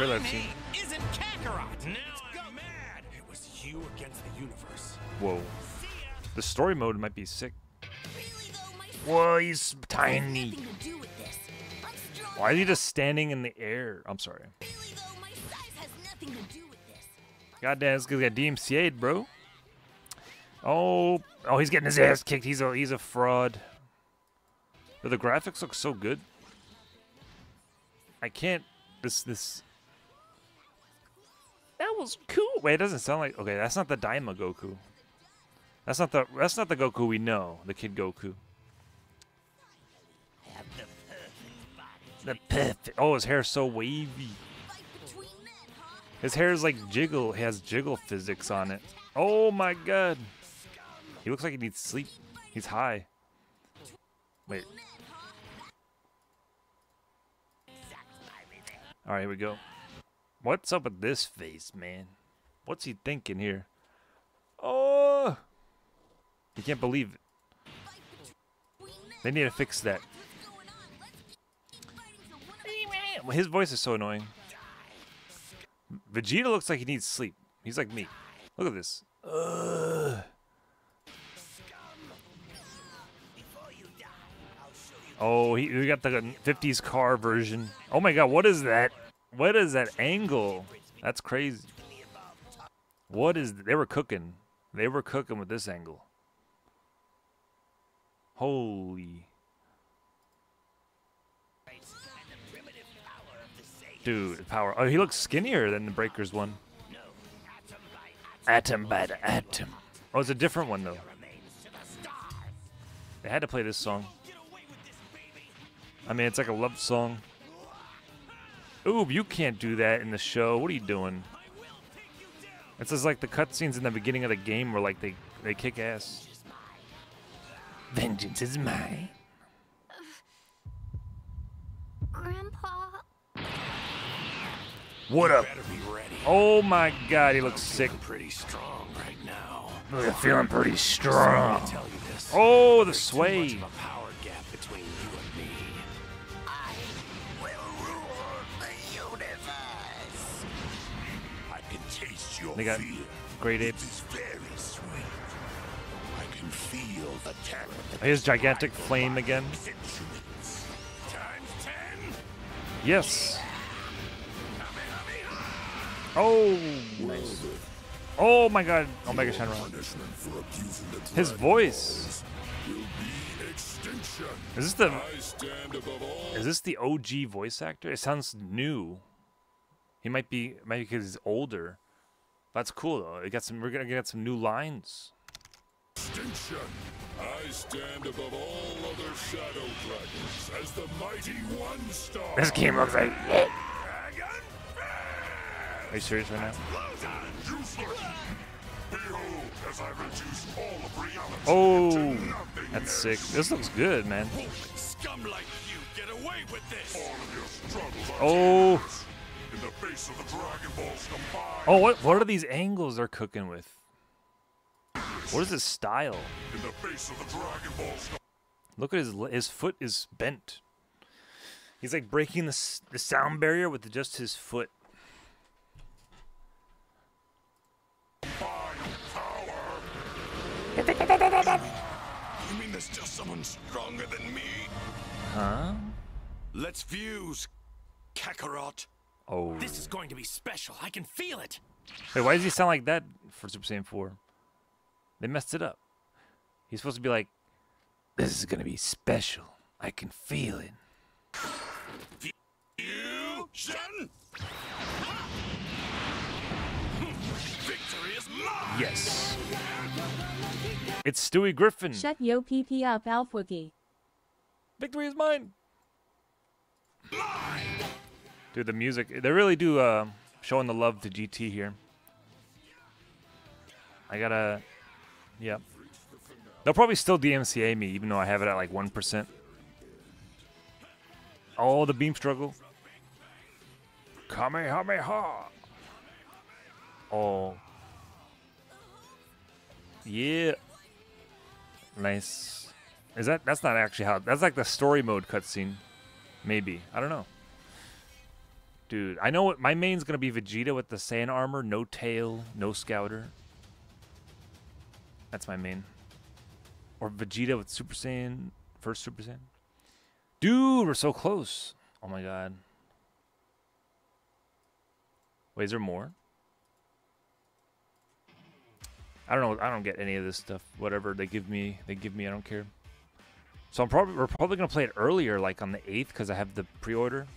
trailer I've seen. isn't Kakarot. Now I'm mad. It was you against the universe. Whoa. See ya. The story mode might be sick. Really though, my Whoa, he's tiny. to do with this. I'm Why is he just standing in the air? I'm sorry. Really though, my size has nothing to do this. Goddamn, this guy got DMCA'd, bro. Oh, oh, he's getting his ass kicked. He's a he's a fraud. But the graphics look so good. I can't. This this. Was cool. Wait, it doesn't sound like. Okay, that's not the Daima Goku. That's not the that's not the Goku we know. The Kid Goku. The perfect. Oh, his hair's so wavy. His hair is like jiggle. He has jiggle physics on it. Oh my god. He looks like he needs sleep. He's high. Wait. All right, here we go. What's up with this face, man? What's he thinking here? Oh! You can't believe it. They need to fix that. His voice is so annoying. Vegeta looks like he needs sleep. He's like me. Look at this. Ugh. Oh, he, we got the 50s car version. Oh my god, what is that? What is that angle? That's crazy. What is they were cooking? They were cooking with this angle. Holy. Dude, power. Oh, he looks skinnier than the Breakers one. Atom by the atom. Oh, it's a different one though. They had to play this song. I mean, it's like a love song. Ooh, you can't do that in the show. What are you doing? It's just like the cutscenes in the beginning of the game where like they they kick ass. Vengeance is mine. Grandpa. What up? Be ready. Oh my god, he looks sick. Pretty strong right now. We're feeling pretty strong. tell you this. Oh, the There's too sway. They got great apes. is very sweet. I can feel the terror that gigantic flame again. Yes. Oh, nice. Oh my god. Omega Shenron. Punishment for abusing the His voice. Balls will be extinction. Is this the I stand above all. is this the OG voice actor? It sounds new. He might be maybe because he's older. That's cool though. It got some. We're gonna get some new lines. Extinction. I stand above all other shadow dragons as the mighty one star. This game looks like. Are you serious right now? Useless. Behold, as I reduce all of reality Oh, that's sick. This looks good, man. Scum like you get away with this. All of your struggles are Oh, in the face of the Dragon Balls combined. oh, what what are these angles they're cooking with? What is his style? In the face of the Dragon Balls Look at his his foot is bent. He's like breaking the the sound barrier with just his foot. You mean there's just someone stronger than me? Huh? Let's fuse, Kakarot. Oh. This is going to be special. I can feel it. Wait, why does he sound like that for Super Saiyan 4? They messed it up. He's supposed to be like, this is gonna be special. I can feel it. Fusion. Victory is mine. Yes. It's Stewie Griffin. Shut yo PP up, Alfwookie. Victory is mine. Dude, the music, they really do uh, showing the love to GT here. I gotta, yeah. They'll probably still DMCA me, even though I have it at like 1%. Oh, the beam struggle. Kamehameha. Oh. Yeah. Nice. Is that that's not actually how that's like the story mode cutscene. Maybe. I don't know. Dude, I know what my main's gonna be Vegeta with the Saiyan armor, no tail, no scouter. That's my main. Or Vegeta with Super Saiyan, first Super Saiyan. Dude, we're so close. Oh my god. Wait, is there more? I don't know. I don't get any of this stuff. Whatever they give me, they give me. I don't care. So I'm probably we're probably gonna play it earlier, like on the eighth, because I have the pre-order.